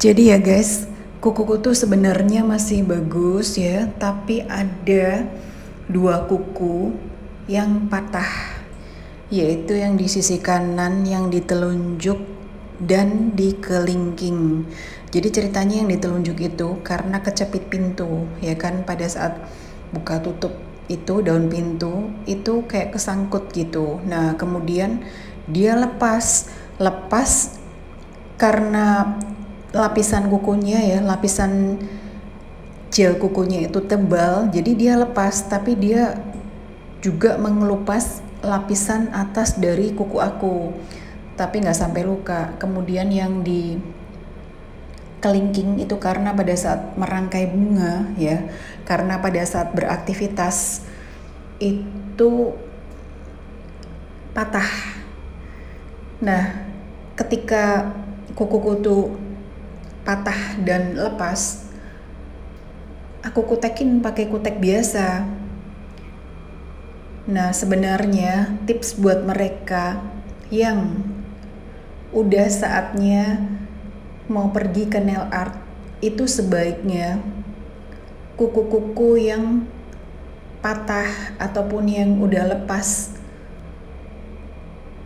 Jadi ya guys, kukuku tuh sebenarnya masih bagus ya, tapi ada dua kuku yang patah, yaitu yang di sisi kanan yang di telunjuk dan di kelingking. Jadi ceritanya yang di telunjuk itu karena kecepit pintu, ya kan pada saat buka tutup itu daun pintu itu kayak kesangkut gitu. Nah, kemudian dia lepas, lepas karena lapisan kukunya ya lapisan gel kukunya itu tebal jadi dia lepas tapi dia juga mengelupas lapisan atas dari kuku aku tapi nggak sampai luka. Kemudian yang di kelingking itu karena pada saat merangkai bunga ya karena pada saat beraktivitas itu patah. Nah ketika kuku tuh patah dan lepas, aku kutekin pakai kutek biasa. Nah, sebenarnya tips buat mereka yang udah saatnya mau pergi ke nail art itu sebaiknya kuku-kuku yang patah ataupun yang udah lepas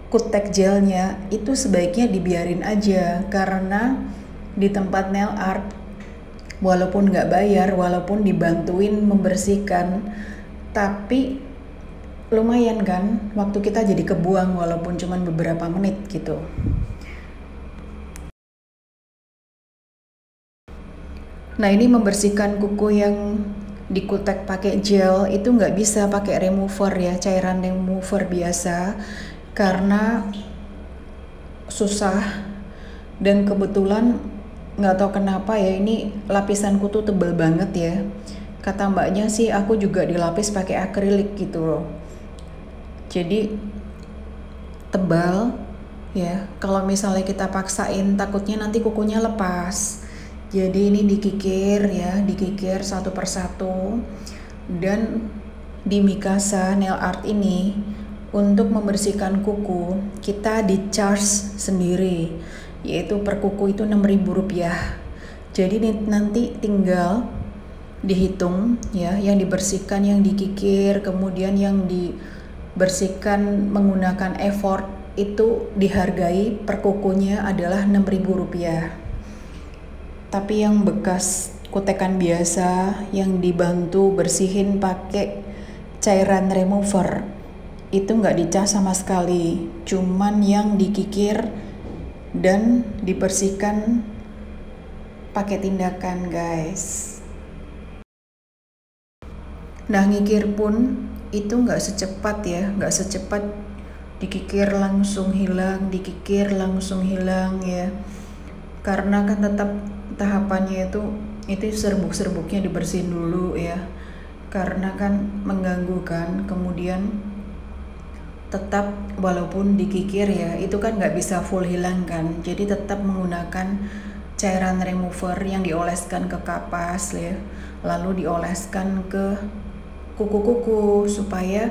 kutek gelnya itu sebaiknya dibiarin aja karena di tempat nail art walaupun nggak bayar walaupun dibantuin membersihkan tapi lumayan kan waktu kita jadi kebuang walaupun cuma beberapa menit gitu. Nah ini membersihkan kuku yang dikutek pakai gel itu nggak bisa pakai remover ya cairan remover biasa karena susah dan kebetulan nggak tahu kenapa ya ini lapisan kutu tebal banget ya. Kata mbaknya sih aku juga dilapis pakai akrilik gitu loh. Jadi tebal ya. Kalau misalnya kita paksain takutnya nanti kukunya lepas. Jadi ini dikikir ya dikikir satu persatu. Dan di Mikasa nail art ini untuk membersihkan kuku kita di charge sendiri yaitu per kuku itu Rp6.000 jadi nanti tinggal dihitung ya yang dibersihkan yang dikikir kemudian yang dibersihkan menggunakan effort itu dihargai per kukunya adalah Rp6.000 tapi yang bekas kutekan biasa yang dibantu bersihin pakai cairan remover itu nggak dicas sama sekali. Cuman yang dikikir dan dibersihkan pakai tindakan guys. Nah ngikir pun itu nggak secepat ya nggak secepat dikikir langsung hilang dikikir langsung hilang ya. Karena kan tetap tahapannya itu itu serbuk-serbuknya dibersihin dulu ya. Karena kan mengganggu kan kemudian tetap walaupun dikikir ya itu kan nggak bisa full hilang kan. Jadi tetap menggunakan cairan remover yang dioleskan ke kapas ya. Lalu dioleskan ke kuku-kuku supaya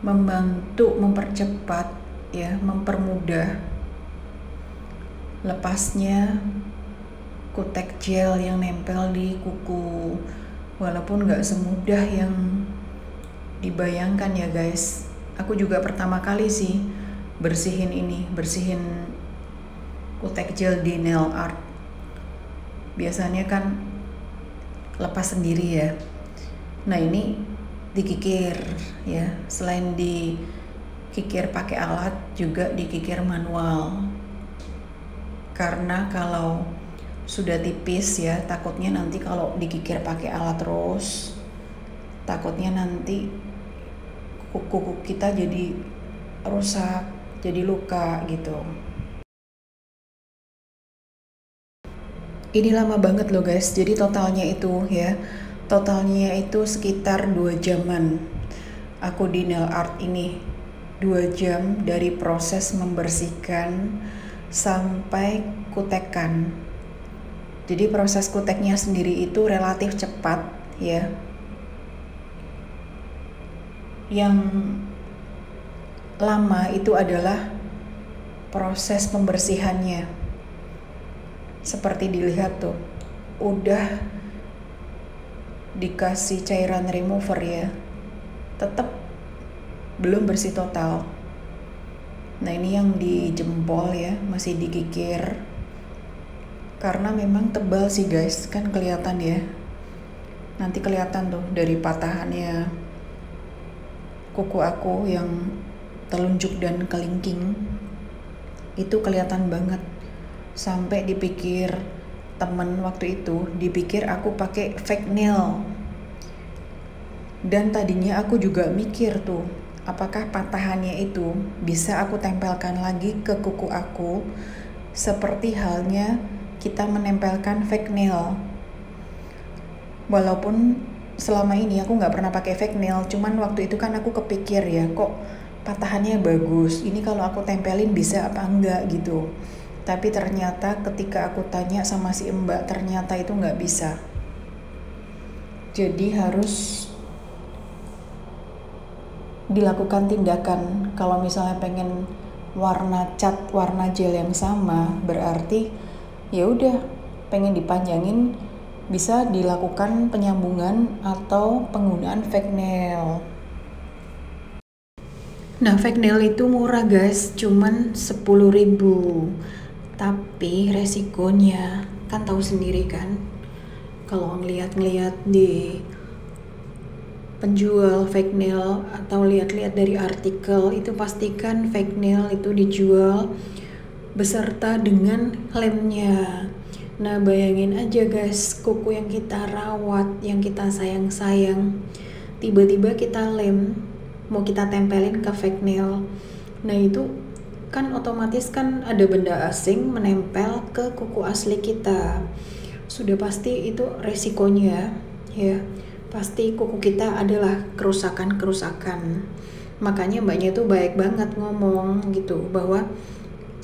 membantu mempercepat ya mempermudah lepasnya kutek gel yang nempel di kuku. Walaupun nggak semudah yang dibayangkan ya guys aku juga pertama kali sih bersihin ini bersihin kutek gel di nail art. Biasanya kan lepas sendiri ya. Nah ini dikikir ya. Selain dikikir pakai alat juga dikikir manual. Karena kalau sudah tipis ya takutnya nanti kalau dikikir pakai alat terus takutnya nanti kuku kita jadi rusak, jadi luka gitu. Ini lama banget loh guys, jadi totalnya itu ya, totalnya itu sekitar 2 jaman. Aku di nail art ini 2 jam dari proses membersihkan sampai kutekan. Jadi proses kuteknya sendiri itu relatif cepat ya, yang lama itu adalah proses pembersihannya. seperti dilihat tuh udah dikasih cairan remover ya tetap belum bersih total. Nah ini yang di jempol ya masih digigir. Karena memang tebal sih guys kan kelihatan ya. Nanti kelihatan tuh dari patahannya kuku aku yang telunjuk dan kelingking itu kelihatan banget. Sampai dipikir temen waktu itu dipikir aku pakai fake nail. Dan tadinya aku juga mikir tuh apakah patahannya itu bisa aku tempelkan lagi ke kuku aku seperti halnya kita menempelkan fake nail. Walaupun selama ini aku nggak pernah pakai fake nail cuman waktu itu kan aku kepikir ya kok patahannya bagus ini kalau aku tempelin bisa apa enggak gitu. Tapi ternyata ketika aku tanya sama si mbak ternyata itu nggak bisa. Jadi harus dilakukan tindakan. Kalau misalnya pengen warna cat warna gel yang sama berarti ya udah pengen dipanjangin bisa dilakukan penyambungan atau penggunaan fake nail. Nah fake nail itu murah guys cuman 10 ribu. Tapi resikonya kan tahu sendiri kan kalau ngeliat-ngeliat di penjual fake nail atau lihat-lihat dari artikel itu pastikan fake nail itu dijual beserta dengan lemnya. Nah bayangin aja guys kuku yang kita rawat yang kita sayang-sayang. Tiba-tiba kita lem mau kita tempelin ke fake nail. Nah itu kan otomatis kan ada benda asing menempel ke kuku asli kita. Sudah pasti itu resikonya ya. Pasti kuku kita adalah kerusakan-kerusakan. Makanya mbaknya itu baik banget ngomong gitu bahwa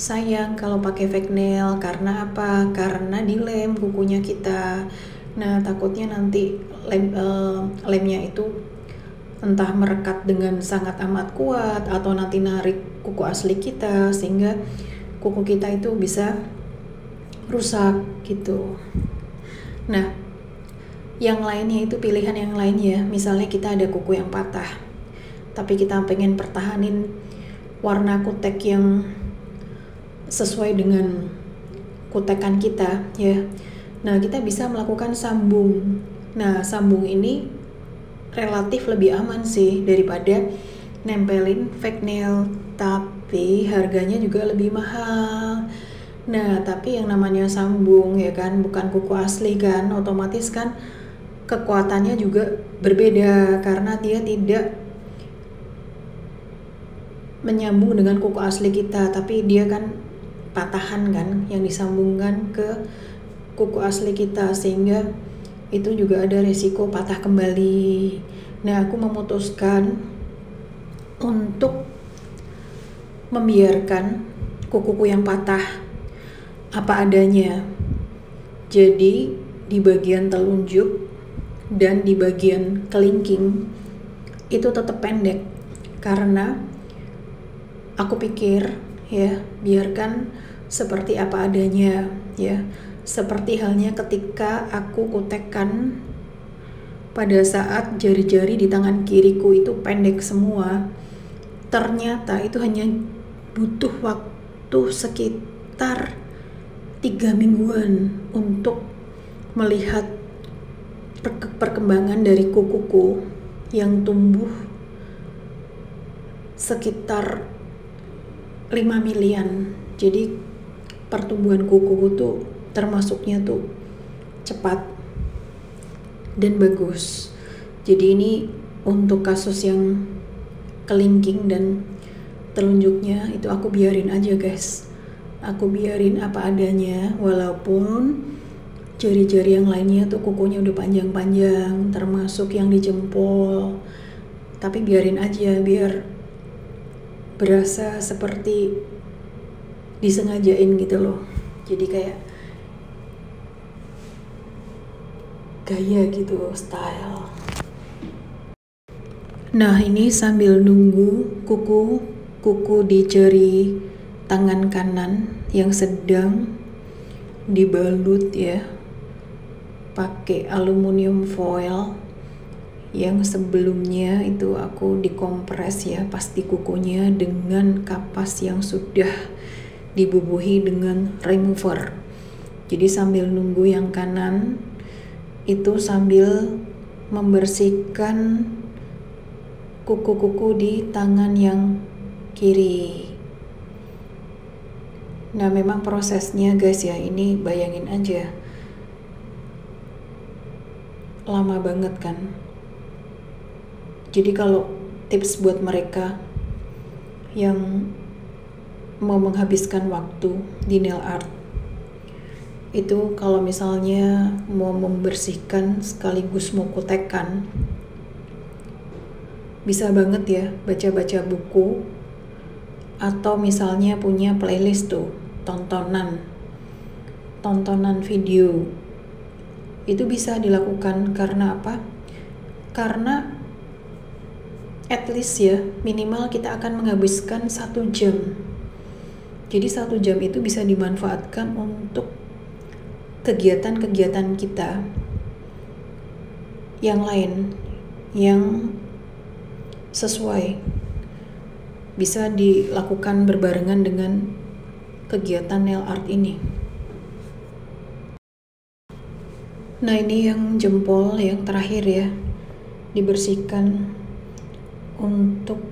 sayang kalau pakai fake nail karena apa? Karena dilem kukunya kita. Nah takutnya nanti lem uh, lemnya itu entah merekat dengan sangat amat kuat atau nanti narik kuku asli kita sehingga kuku kita itu bisa rusak gitu. Nah, yang lainnya itu pilihan yang lainnya, misalnya kita ada kuku yang patah, tapi kita pengen pertahanin warna kutek yang sesuai dengan kutekan kita ya. Nah, kita bisa melakukan sambung. Nah, sambung ini relatif lebih aman sih daripada nempelin fake nail tapi harganya juga lebih mahal nah tapi yang namanya sambung ya kan bukan kuku asli kan otomatis kan kekuatannya juga berbeda karena dia tidak menyambung dengan kuku asli kita tapi dia kan patahan kan yang disambungkan ke kuku asli kita sehingga itu juga ada resiko patah kembali. Nah, aku memutuskan untuk membiarkan kukuku yang patah apa adanya. Jadi, di bagian telunjuk dan di bagian kelingking itu tetap pendek karena aku pikir ya biarkan seperti apa adanya ya seperti halnya ketika aku kutekan pada saat jari-jari di tangan kiriku itu pendek semua. Ternyata itu hanya butuh waktu sekitar tiga mingguan untuk melihat perkembangan dari kukuku yang tumbuh sekitar 5 milian. Jadi pertumbuhan kukuku tuh termasuknya tuh cepat dan bagus. Jadi ini untuk kasus yang kelingking dan telunjuknya itu aku biarin aja guys. Aku biarin apa adanya walaupun jari-jari yang lainnya tuh kukunya udah panjang-panjang termasuk yang di jempol. Tapi biarin aja biar berasa seperti disengajain gitu loh. Jadi kayak gaya gitu style nah ini sambil nunggu kuku kuku di jari tangan kanan yang sedang dibalut ya pakai aluminium foil yang sebelumnya itu aku dikompres ya pasti kukunya dengan kapas yang sudah dibubuhi dengan remover. Jadi sambil nunggu yang kanan itu sambil membersihkan kuku-kuku di tangan yang kiri. Nah memang prosesnya guys ya ini bayangin aja. Lama banget kan jadi kalau tips buat mereka yang mau menghabiskan waktu di nail art itu kalau misalnya mau membersihkan sekaligus mau kutekan bisa banget ya baca-baca buku atau misalnya punya playlist tuh tontonan tontonan video. Itu bisa dilakukan karena apa? Karena at least ya minimal kita akan menghabiskan satu jam. Jadi satu jam itu bisa dimanfaatkan untuk kegiatan-kegiatan kita. Yang lain yang sesuai bisa dilakukan berbarengan dengan kegiatan nail art ini. Nah ini yang jempol yang terakhir ya dibersihkan untuk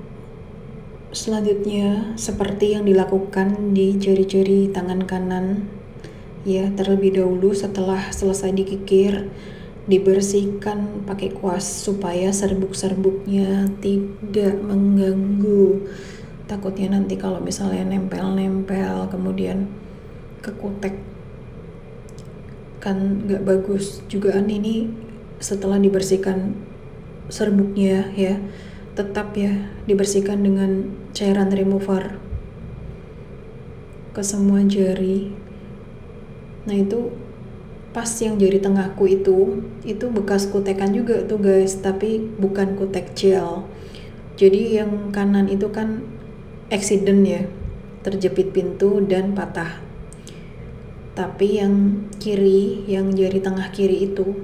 selanjutnya seperti yang dilakukan di jari-jari tangan kanan ya terlebih dahulu setelah selesai dikikir dibersihkan pakai kuas supaya serbuk-serbuknya tidak mengganggu. Takutnya nanti kalau misalnya nempel-nempel kemudian kekutek kan nggak bagus juga kan ini setelah dibersihkan serbuknya ya tetap ya dibersihkan dengan cairan remover ke semua jari. Nah itu pas yang jari tengahku itu itu bekas kutekan juga tuh guys tapi bukan kutek gel. Jadi yang kanan itu kan accident ya terjepit pintu dan patah. Tapi yang kiri yang jari tengah kiri itu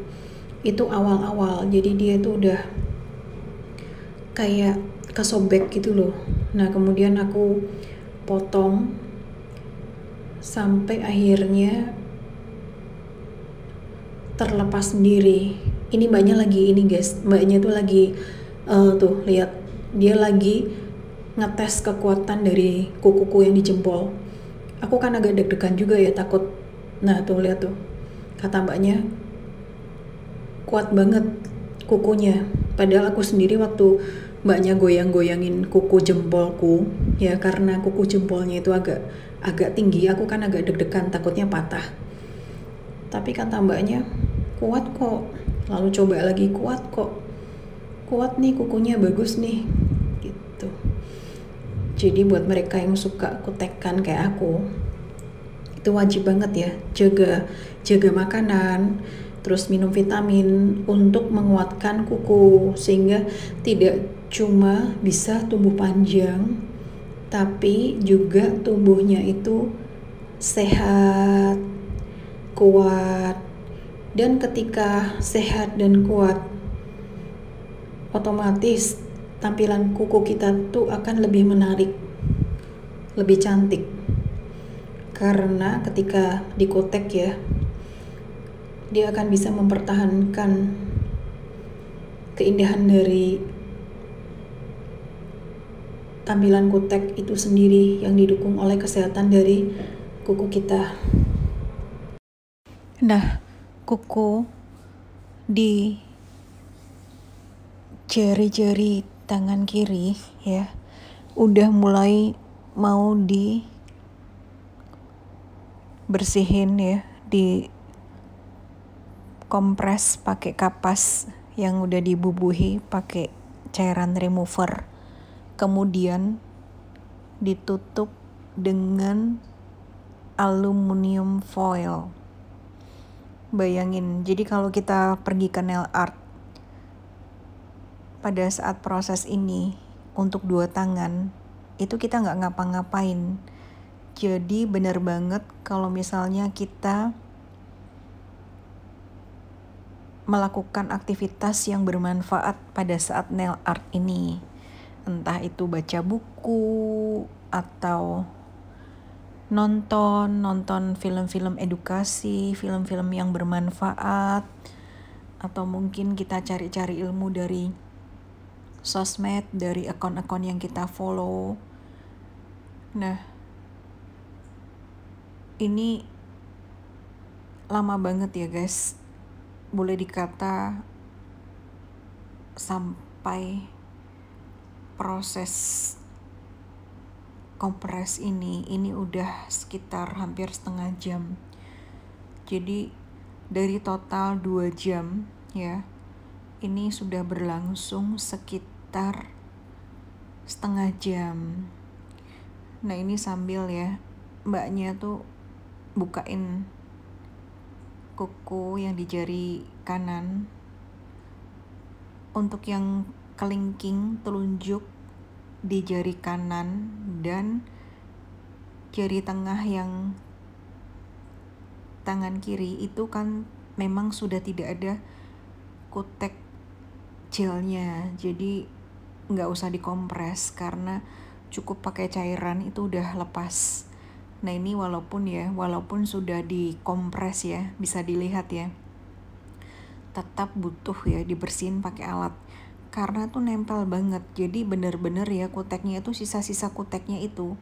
itu awal-awal. Jadi dia itu udah kayak kesobek gitu loh. Nah kemudian aku potong sampai akhirnya terlepas sendiri. Ini mbaknya lagi ini guys. Mbaknya tuh lagi uh, tuh lihat. Dia lagi ngetes kekuatan dari kukuku yang di jempol aku kan agak deg-degan juga ya takut. Nah tuh lihat tuh. Kata mbaknya kuat banget kukunya. Padahal aku sendiri waktu mbaknya goyang-goyangin kuku jempolku ya karena kuku jempolnya itu agak agak tinggi aku kan agak deg-degan takutnya patah. Tapi kata mbaknya kuat kok. Lalu coba lagi kuat kok. Kuat nih kukunya bagus nih. Gitu. Jadi buat mereka yang suka kutekan kayak aku itu wajib banget ya jaga jaga makanan terus minum vitamin untuk menguatkan kuku sehingga tidak cuma bisa tumbuh panjang tapi juga tumbuhnya itu sehat kuat. Dan ketika sehat dan kuat otomatis tampilan kuku kita tuh akan lebih menarik lebih cantik. Karena ketika dikotek ya dia akan bisa mempertahankan keindahan dari tampilan kutek itu sendiri yang didukung oleh kesehatan dari kuku kita. Nah, kuku di jari-jari tangan kiri ya udah mulai mau di bersihin ya di kompres pakai kapas yang udah dibubuhi pakai cairan remover kemudian ditutup dengan aluminium foil Bayangin, jadi kalau kita pergi ke nail art pada saat proses ini untuk dua tangan itu kita nggak ngapa-ngapain. Jadi benar banget kalau misalnya kita melakukan aktivitas yang bermanfaat pada saat nail art ini. Entah itu baca buku atau nonton, nonton film-film edukasi, film-film yang bermanfaat, atau mungkin kita cari-cari ilmu dari sosmed, dari akun-akun yang kita follow. Nah, ini lama banget ya guys boleh dikata sampai proses kompres ini ini udah sekitar hampir setengah jam. Jadi dari total dua jam ya ini sudah berlangsung sekitar setengah jam. Nah ini sambil ya mbaknya tuh bukain kuku yang di jari kanan. Untuk yang kelingking telunjuk di jari kanan dan jari tengah yang tangan kiri itu kan memang sudah tidak ada kutek gelnya. Jadi nggak usah dikompres karena cukup pakai cairan itu udah lepas Nah ini walaupun ya, walaupun sudah dikompres ya, bisa dilihat ya, tetap butuh ya dibersihin pakai alat. Karena tuh nempel banget. Jadi bener-bener ya kuteknya itu sisa-sisa kuteknya itu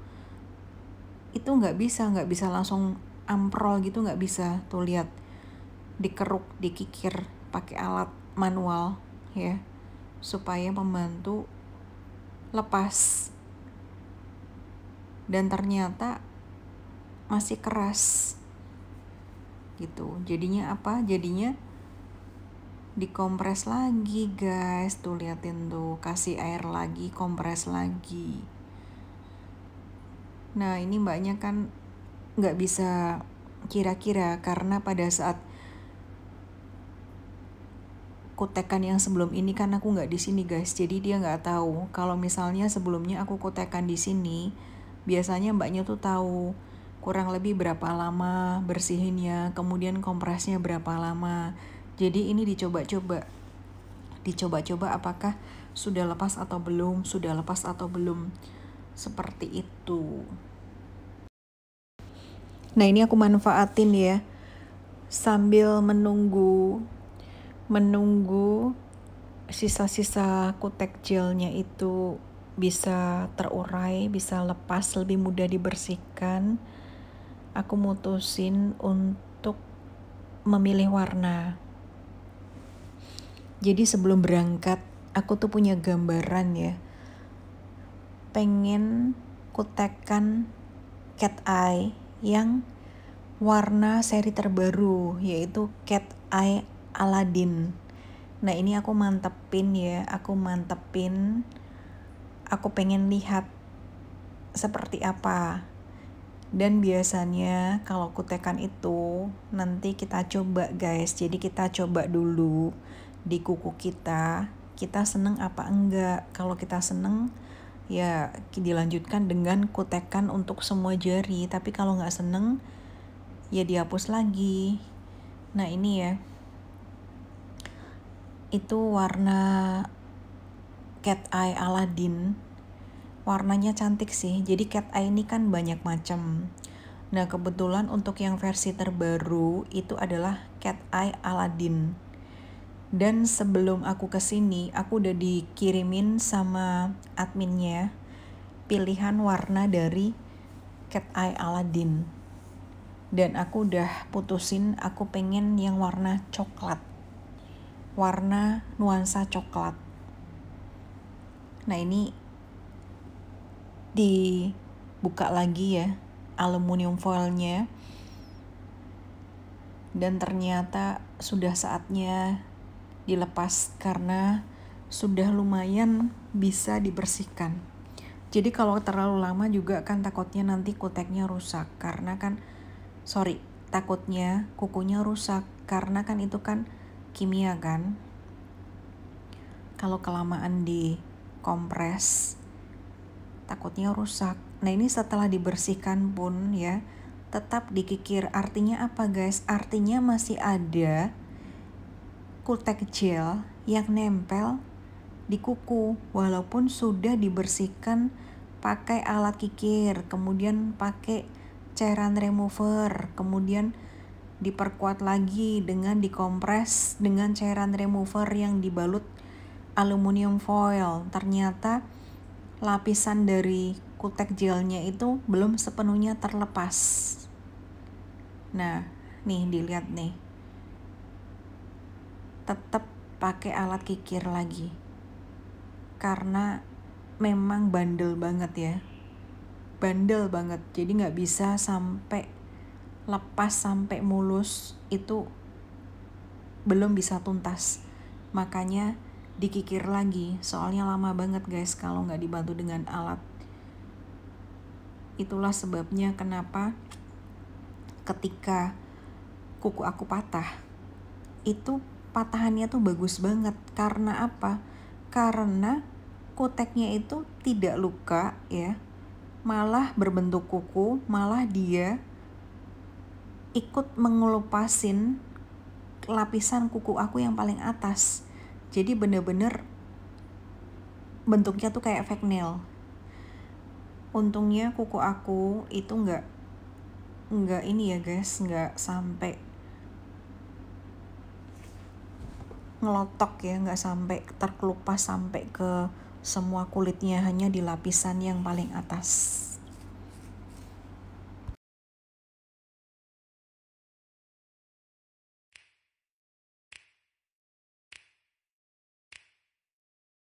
itu nggak bisa nggak bisa langsung amprol gitu nggak bisa tuh lihat. Dikeruk dikikir pakai alat manual ya supaya membantu lepas. Dan ternyata masih keras. Gitu. Jadinya apa? Jadinya dikompres lagi guys. Tuh liatin tuh. Kasih air lagi kompres lagi. Nah ini mbaknya kan nggak bisa kira-kira karena pada saat kutekan yang sebelum ini kan aku nggak di sini guys. Jadi dia nggak tahu. Kalau misalnya sebelumnya aku kutekan di sini biasanya mbaknya tuh tahu kurang lebih berapa lama bersihinnya, kemudian kompresnya berapa lama. Jadi ini dicoba-coba. Dicoba-coba apakah sudah lepas atau belum, sudah lepas atau belum. Seperti itu. Nah, ini aku manfaatin ya. Sambil menunggu menunggu sisa-sisa kutek gelnya itu bisa terurai, bisa lepas, lebih mudah dibersihkan aku mutusin untuk memilih warna. Jadi sebelum berangkat, aku tuh punya gambaran ya. Pengen kutekan cat eye yang warna seri terbaru yaitu cat eye Aladdin. Nah ini aku mantepin ya, aku mantepin. Aku pengen lihat seperti apa dan biasanya kalau kutekan itu nanti kita coba guys. Jadi kita coba dulu di kuku kita. Kita seneng apa enggak? Kalau kita seneng ya dilanjutkan dengan kutekan untuk semua jari. Tapi kalau nggak seneng ya dihapus lagi. Nah ini ya. Itu warna cat eye Aladdin warnanya cantik sih. Jadi cat eye ini kan banyak macam. Nah, kebetulan untuk yang versi terbaru itu adalah cat eye Aladdin. Dan sebelum aku ke sini, aku udah dikirimin sama adminnya pilihan warna dari cat eye Aladdin. Dan aku udah putusin aku pengen yang warna coklat. Warna nuansa coklat. Nah, ini dibuka lagi ya aluminium foilnya dan ternyata sudah saatnya dilepas karena sudah lumayan bisa dibersihkan. Jadi kalau terlalu lama juga kan takutnya nanti kuteknya rusak karena kan sorry takutnya kukunya rusak karena kan itu kan kimia kan. Kalau kelamaan di kompres takutnya rusak. Nah ini setelah dibersihkan pun ya tetap dikikir. Artinya apa guys? Artinya masih ada kutek gel yang nempel di kuku walaupun sudah dibersihkan pakai alat kikir, kemudian pakai cairan remover, kemudian diperkuat lagi dengan dikompres dengan cairan remover yang dibalut aluminium foil. Ternyata lapisan dari kutek gelnya itu belum sepenuhnya terlepas. Nah, nih dilihat nih. Tetap pakai alat kikir lagi. Karena memang bandel banget ya bandel banget jadi nggak bisa sampai lepas sampai mulus itu belum bisa tuntas makanya dikikir lagi. Soalnya lama banget guys kalau nggak dibantu dengan alat. Itulah sebabnya kenapa ketika kuku aku patah itu patahannya tuh bagus banget. Karena apa? Karena kuteknya itu tidak luka ya. Malah berbentuk kuku malah dia ikut mengelupasin lapisan kuku aku yang paling atas jadi bener-bener bentuknya tuh kayak fake nail untungnya kuku aku itu nggak nggak ini ya guys nggak sampai ngelotok ya nggak sampai terkelupas sampai ke semua kulitnya hanya di lapisan yang paling atas.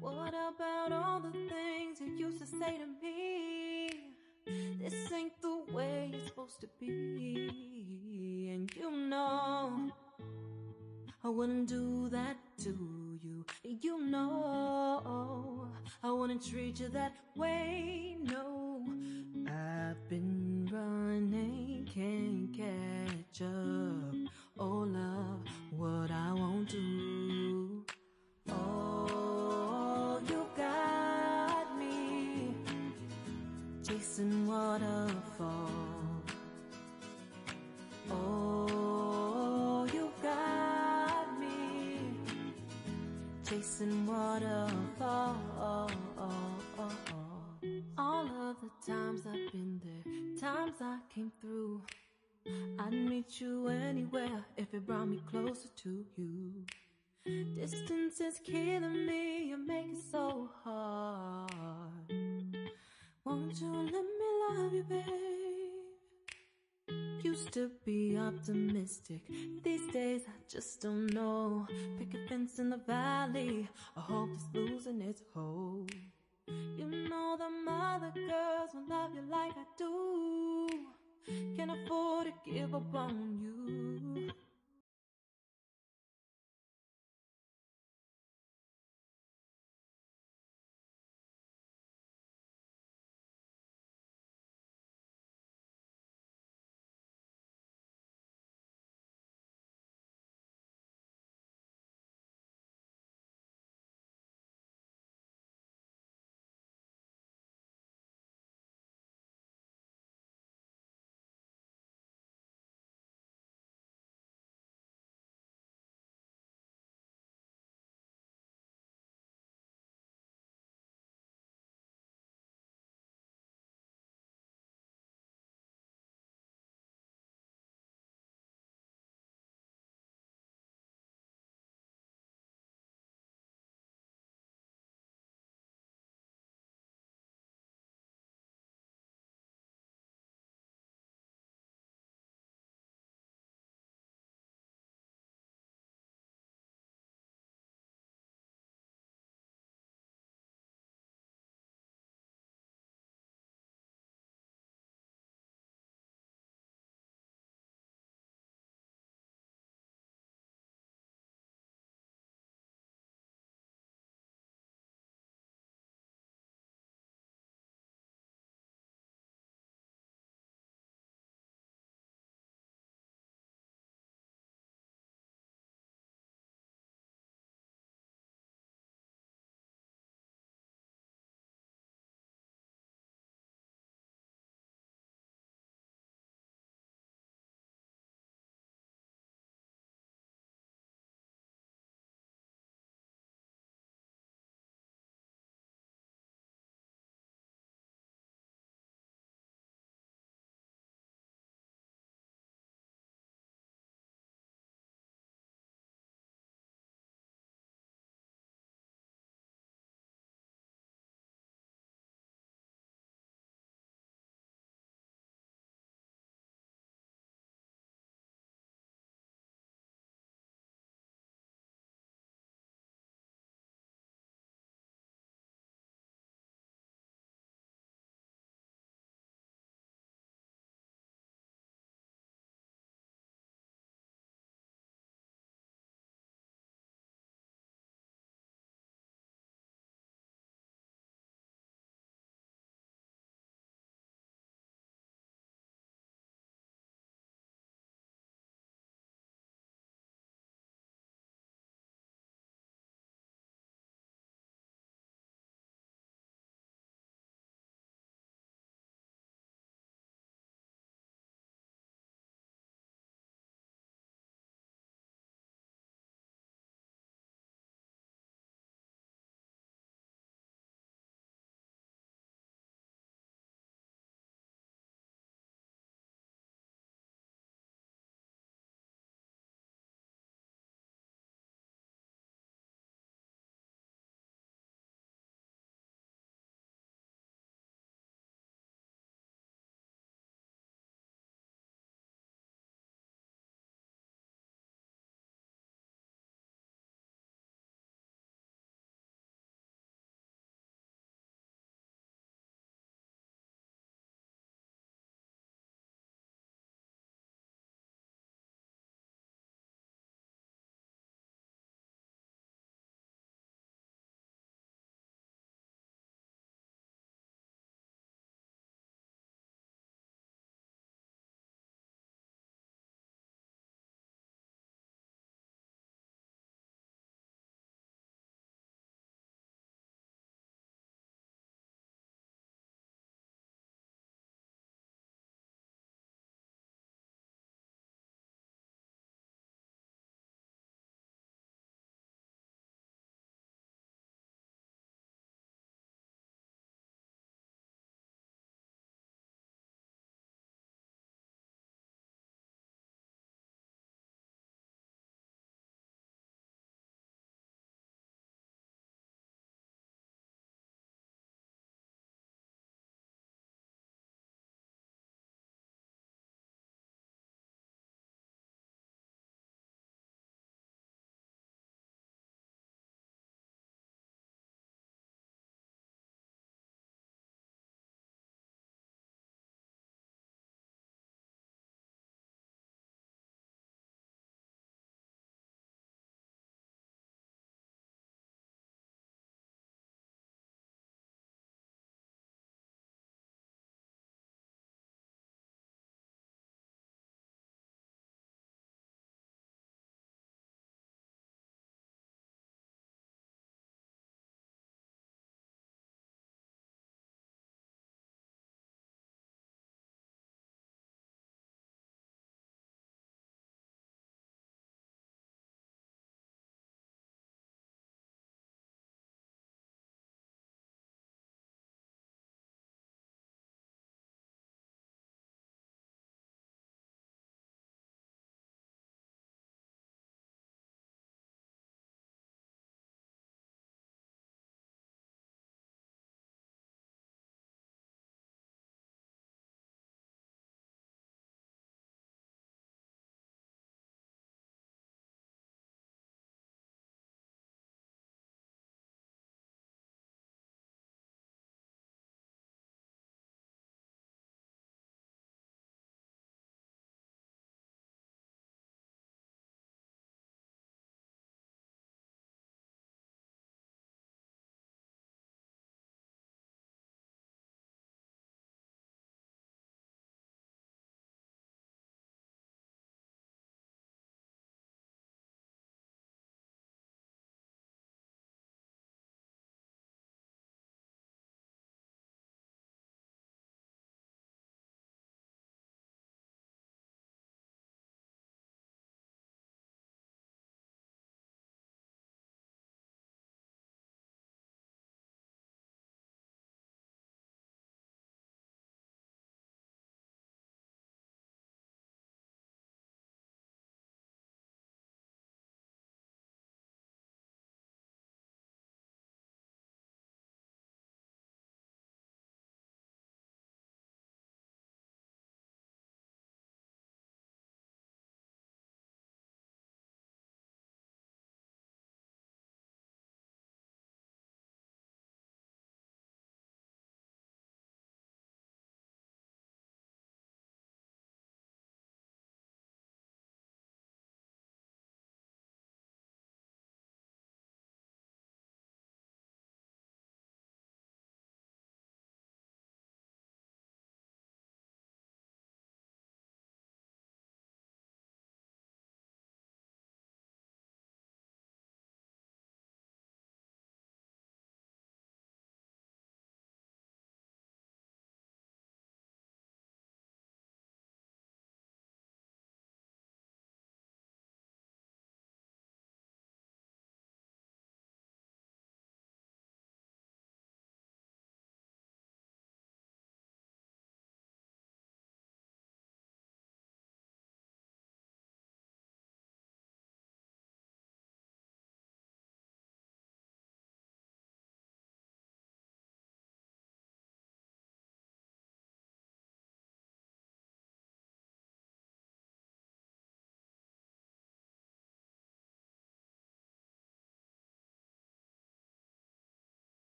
What about all the things you used to say to me? This ain't the way it's supposed to be. And you know, I wouldn't do that to you. You know, I wouldn't treat you that way. No, I've been running, can't catch up. Oh, love, what I won't do. Oh, chasing waterfall. Oh, you got me chasing waterfall. All of the times I've been there, times I came through. I'd meet you anywhere if it brought me closer to you. Distance is killing me, you make it so hard. Won't you let me love you, babe? Used to be optimistic, these days I just don't know. Pick a fence in the valley, I hope it's losing its hold. You know the other girls will love you like I do. Can't afford to give up on you.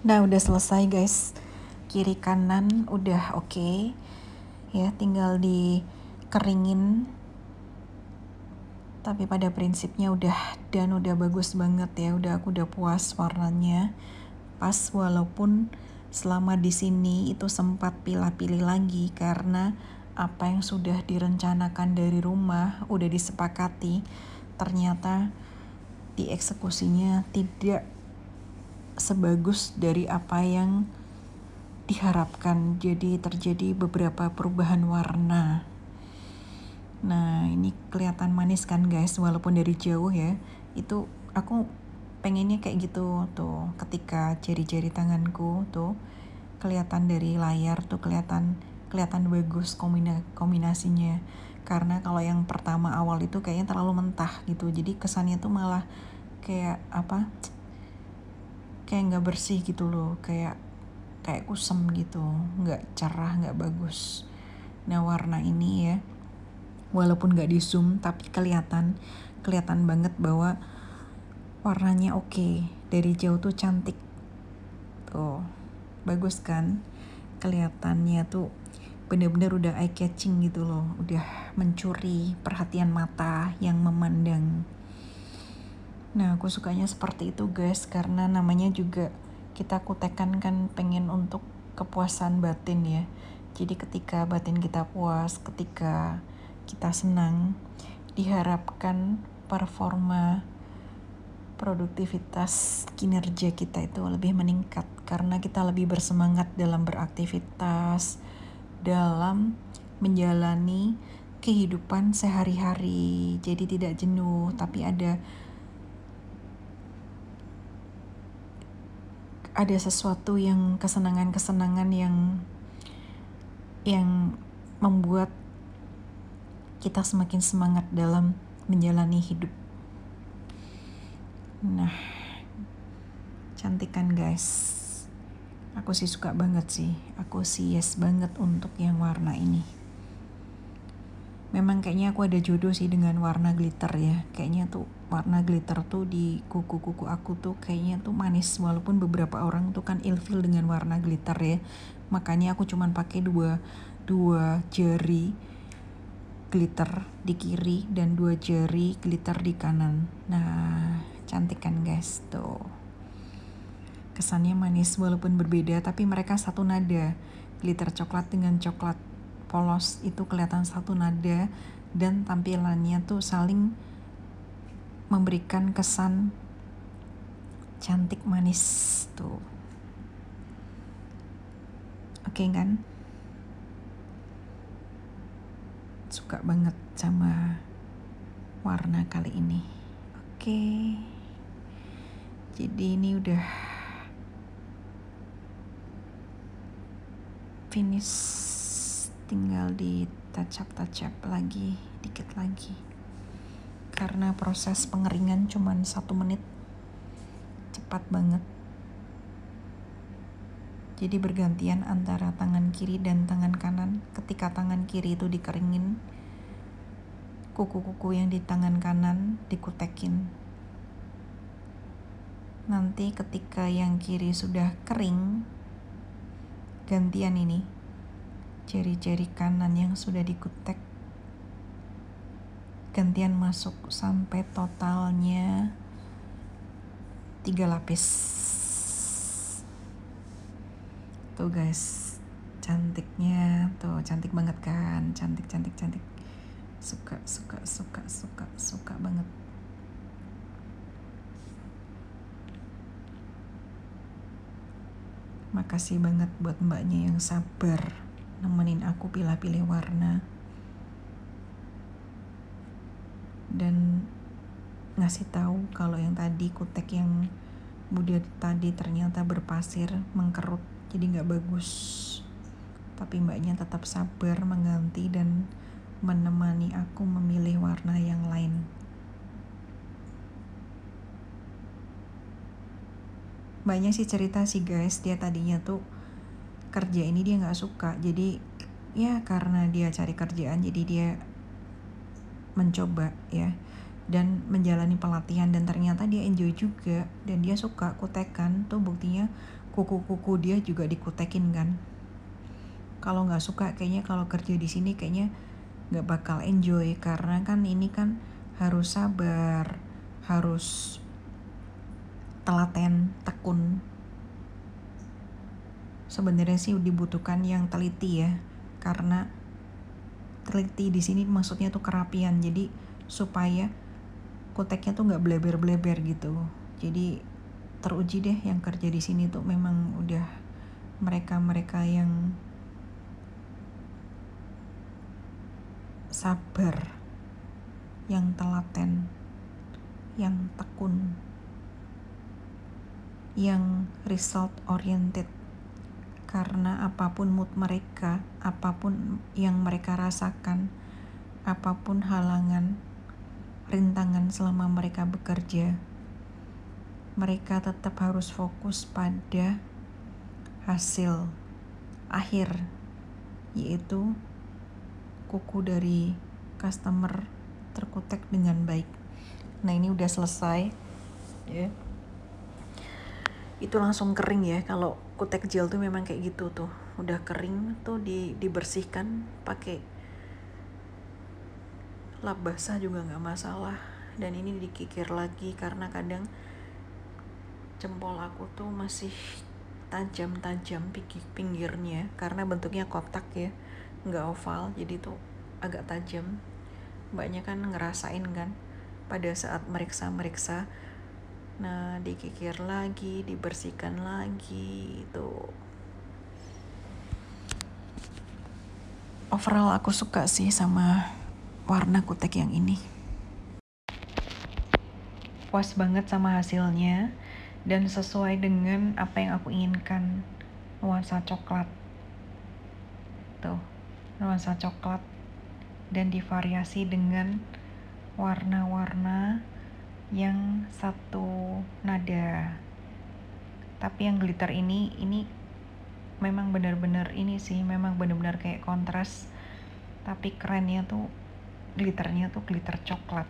Nah, udah selesai guys. Kiri kanan udah oke. Okay. Ya, tinggal dikeringin. Tapi pada prinsipnya udah dan udah bagus banget ya. Udah aku udah puas warnanya. Pas walaupun selama di sini itu sempat pilih-pilih lagi karena apa yang sudah direncanakan dari rumah udah disepakati ternyata dieksekusinya tidak sebagus dari apa yang diharapkan. Jadi terjadi beberapa perubahan warna. Nah, ini kelihatan manis kan guys, walaupun dari jauh ya. Itu aku pengennya kayak gitu tuh ketika jari-jari tanganku tuh kelihatan dari layar tuh kelihatan kelihatan bagus kombina, kombinasinya karena kalau yang pertama awal itu kayaknya terlalu mentah gitu jadi kesannya tuh malah kayak apa kayak nggak bersih gitu loh kayak kayak kusem gitu nggak cerah nggak bagus nah warna ini ya walaupun nggak di zoom tapi kelihatan kelihatan banget bahwa warnanya oke okay. dari jauh tuh cantik tuh bagus kan kelihatannya tuh bener-bener udah eye catching gitu loh udah mencuri perhatian mata yang memandang Nah, aku sukanya seperti itu, guys, karena namanya juga kita kutekan kan pengen untuk kepuasan batin ya. Jadi ketika batin kita puas, ketika kita senang, diharapkan performa produktivitas kinerja kita itu lebih meningkat karena kita lebih bersemangat dalam beraktivitas, dalam menjalani kehidupan sehari-hari. Jadi tidak jenuh, tapi ada ada sesuatu yang kesenangan-kesenangan yang yang membuat kita semakin semangat dalam menjalani hidup. Nah, cantik kan guys. Aku sih suka banget sih. Aku sih yes banget untuk yang warna ini memang kayaknya aku ada jodoh sih dengan warna glitter ya kayaknya tuh warna glitter tuh di kuku-kuku aku tuh kayaknya tuh manis. Walaupun beberapa orang tuh kan ilfil dengan warna glitter ya. Makanya aku cuman pakai dua dua jari glitter di kiri dan dua jari glitter di kanan. Nah cantik kan guys? Tuh. Kesannya manis walaupun berbeda tapi mereka satu nada. Glitter coklat dengan coklat polos itu kelihatan satu nada dan tampilannya tuh saling memberikan kesan cantik manis tuh. Oke okay, kan? Suka banget sama warna kali ini. Oke. Okay. jadi ini udah finish tinggal di touch up touch up lagi dikit lagi karena proses pengeringan cuma satu menit. Cepat banget. Jadi bergantian antara tangan kiri dan tangan kanan. Ketika tangan kiri itu dikeringin kuku-kuku yang di tangan kanan dikutekin. Nanti ketika yang kiri sudah kering gantian ini. Jari-jari kanan yang sudah dikutek gantian masuk sampai totalnya tiga lapis. Tuh guys. Cantiknya tuh cantik banget kan? Cantik cantik cantik. Suka suka suka suka suka banget. Makasih banget buat mbaknya yang sabar nemenin aku pilih-pilih warna dan ngasih tahu kalau yang tadi kutek yang Budi tadi ternyata berpasir mengkerut jadi nggak bagus. Tapi mbaknya tetap sabar mengganti dan menemani aku memilih warna yang lain. Banyak sih cerita sih guys. Dia tadinya tuh kerja ini dia nggak suka. Jadi ya karena dia cari kerjaan jadi dia mencoba ya. Dan menjalani pelatihan dan ternyata dia enjoy juga. Dan dia suka kutekan tuh buktinya kuku-kuku dia juga dikutekin kan. Kalau nggak suka kayaknya kalau kerja di sini kayaknya nggak bakal enjoy. Karena kan ini kan harus sabar harus telaten tekun. Sebenarnya sih dibutuhkan yang teliti ya. Karena teliti di sini maksudnya tuh kerapian jadi supaya kuteknya tuh nggak bleber-bleber gitu jadi teruji deh yang kerja di sini tuh memang udah mereka-mereka yang sabar, yang telaten, yang tekun, yang result oriented. Karena apa pun mood mereka, apa pun yang mereka rasakan, apa pun halangan, rintangan selama mereka bekerja, mereka tetap harus fokus pada hasil akhir yaitu kuku dari customer terkutek dengan baik. Nah, ini udah selesai. Ya. Itu langsung kering ya. Kalau kutek gel tuh memang kayak gitu tuh. Udah kering tuh di dibersihkan pakai lap basah juga nggak masalah. Dan ini dikikir lagi karena kadang jempol aku tuh masih tajam-tajam pinggirnya karena bentuknya kotak ya nggak oval jadi tuh agak tajam mbaknya kan ngerasain kan pada saat meriksa-meriksa nah dikikir lagi dibersihkan lagi itu overall aku suka sih sama warna kutek yang ini. Puas banget sama hasilnya dan sesuai dengan apa yang aku inginkan. Nuansa coklat. Tuh nuansa coklat dan divariasi dengan warna-warna yang satu nada. Tapi yang glitter ini ini memang benar-benar ini sih memang benar-benar kayak kontras. Tapi kerennya tuh glitternya tuh glitter coklat.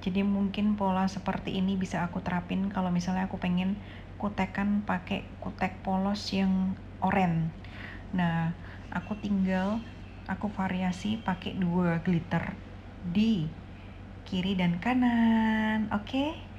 Jadi mungkin pola seperti ini bisa aku terapin kalau misalnya aku pengen kutekan pakai kutek polos yang oranye. Nah aku tinggal aku variasi pakai dua glitter di kiri dan kanan oke okay?